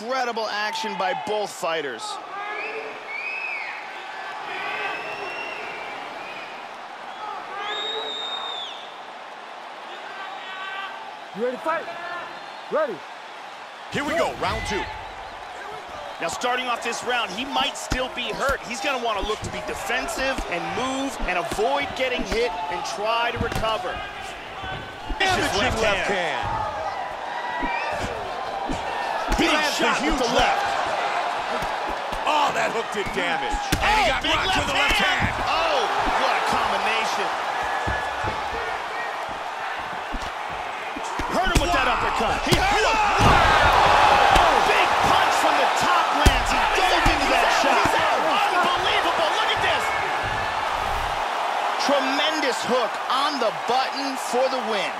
incredible action by both fighters. You ready to fight? Ready. Here we go, round two. Now, starting off this round, he might still be hurt. He's going to want to look to be defensive and move and avoid getting hit and try to recover. Damaging left left, hand. hand. Shot with huge the left. Oh, that hook did damage. And he Oh, got big rocked to the left hand. Oh, what a combination. Hurt him with that uppercut. He hurt him. Oh, big punch from the top lands. He dove into that shot. Unbelievable. Look at this. Tremendous hook on the button for the win.